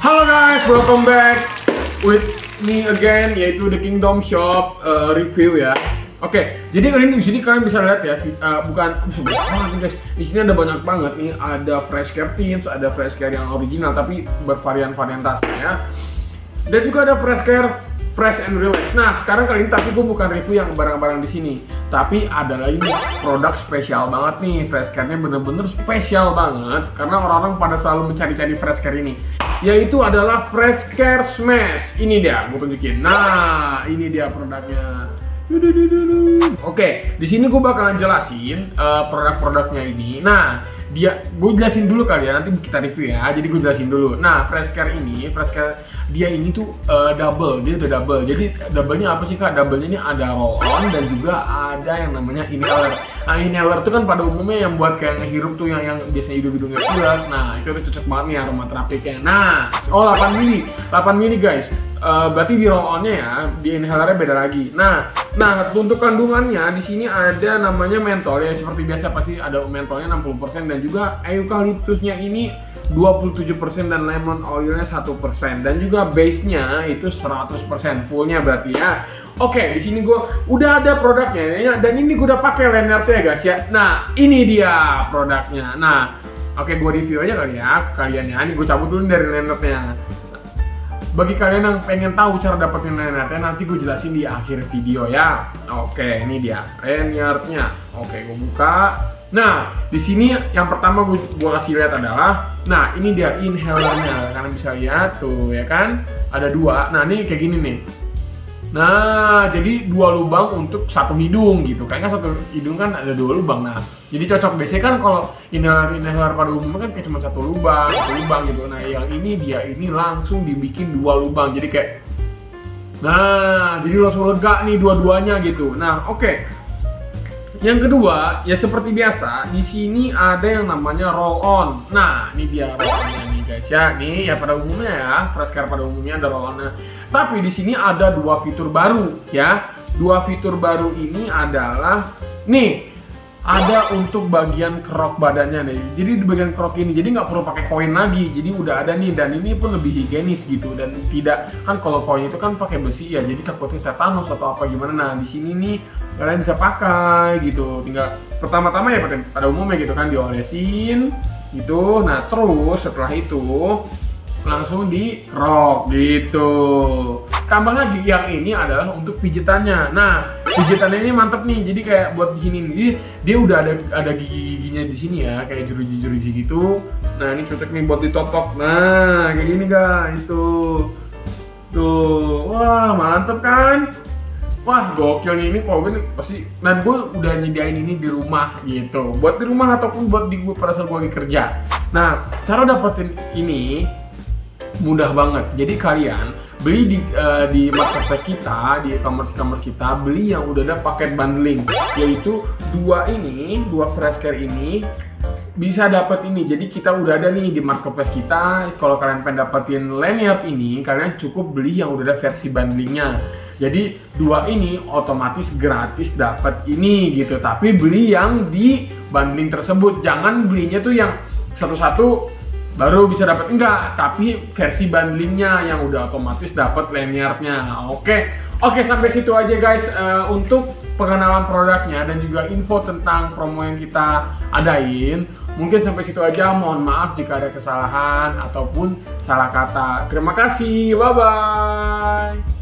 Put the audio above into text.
Halo guys, welcome back with me again yaitu The Kingdom Shop uh, review ya. Oke, jadi kali ini di sini kalian bisa lihat ya, uh, bukan banget guys. Di sini ada banyak banget nih, ada fresh care tints, ada fresh care yang original tapi bervarian-varian tasnya ya. Dan juga ada fresh care fresh and relax. Nah, sekarang kali ini tapi gue bukan review yang barang-barang di sini, tapi ada lagi produk spesial banget nih. Fresh care-nya bener-bener spesial banget karena orang-orang pada selalu mencari-cari fresh care ini yaitu adalah Fresh Care Smash. Ini dia, gue tunjukin. Nah, ini dia produknya. Oke, di sini gue bakalan jelasin uh, produk-produknya ini. Nah, dia gue jelasin dulu kali ya nanti kita review ya jadi gue jelasin dulu nah fresh care ini fresh care dia ini tuh uh, double dia udah double jadi doublenya apa sih kak doublenya ini ada roll on dan juga ada yang namanya inhaler nah inhaler tuh kan pada umumnya yang buat kayak ngehirup tuh yang yang biasanya hidung-hidungnya pilek nah itu tuh cocok banget nih aromaterapinya nah oh 8 mili 8 mili guys. Uh, berarti di roll onnya ya di inhalernya beda lagi. Nah nah untuk kandungannya di sini ada namanya mentol. Ya seperti biasa pasti ada mentolnya 60% dan juga eukaliptusnya ini 27% dan lemon oilnya 1% dan juga base nya itu 100% fullnya berarti ya Oke, di sini gue udah ada produknya ya, dan ini gue udah pakai lanyardnya ya guys ya. Nah, ini dia produknya. Nah, oke gue review aja kali ya kalian ya. Ini gue cabut dulu dari lanyardnya. Bagi kalian yang pengen tahu cara dapetin lanyardnya nanti gue jelasin di akhir video ya. Oke ini dia lanyardnya. Oke gue buka. Nah di sini yang pertama gue, gue kasih lihat adalah nah ini dia inhalernya kalian bisa lihat tuh ya kan? Ada dua. Nah ini kayak gini nih Nah, jadi dua lubang untuk satu hidung gitu. Kayaknya satu hidung kan ada dua lubang. Nah, jadi cocok. Biasanya kan kalau inhaler inhaler pada umumnya kan kayak cuma satu lubang, satu lubang gitu. Nah, yang ini dia ini langsung dibikin dua lubang. Jadi kayak Nah, jadi langsung lega nih dua-duanya gitu. Nah, oke. Okay. Yang kedua, ya seperti biasa, di sini ada yang namanya roll on. Nah, ini dia roll onnya ya. Nih ya pada umumnya ya, fresh care pada umumnya ada onnya. Tapi di sini ada dua fitur baru ya. Dua fitur baru ini adalah nih ada untuk bagian kerok badannya nih. Jadi di bagian kerok ini jadi nggak perlu pakai koin lagi. Jadi udah ada nih dan ini pun lebih higienis gitu dan tidak kan kalau koin itu kan pakai besi ya. Jadi takutnya tetanus atau apa gimana. Nah di sini nih kalian bisa pakai gitu. Tinggal pertama-tama ya pada, pada umumnya gitu kan diolesin gitu. Nah terus setelah itu langsung di kerok gitu tambah lagi yang ini adalah untuk pijitannya nah pijitannya ini mantep nih. Jadi kayak buat di sini nih dia udah ada ada gigi-giginya di sini ya kayak jeruji-jeruji gitu. Nah ini cocok nih buat ditotok. Nah kayak gini guys. Tuh. Tuh. Wah mantep kan? Wah gokil nih. Ini kalau gue pasti dan gue udah nyediain ini di rumah gitu. Buat di rumah ataupun buat di gue pada saat gue lagi kerja. Nah cara dapetin ini mudah banget. Jadi kalian beli di uh, di marketplace kita, di e-commerce e-commerce kita, beli yang udah ada paket bundling, yaitu dua ini, dua fresh care ini bisa dapat ini. Jadi kita udah ada nih di marketplace kita. Kalau kalian pengen dapetin lanyard ini, kalian cukup beli yang udah ada versi bundlingnya. Jadi dua ini otomatis gratis dapat ini gitu. Tapi beli yang di bundling tersebut. Jangan belinya tuh yang satu-satu baru bisa dapat enggak tapi versi bundlingnya yang udah otomatis dapat lanyardnya. Oke oke sampai situ aja guys. Uh, untuk pengenalan produknya dan juga info tentang promo yang kita adain mungkin sampai situ aja. Mohon maaf jika ada kesalahan ataupun salah kata. Terima kasih. Bye bye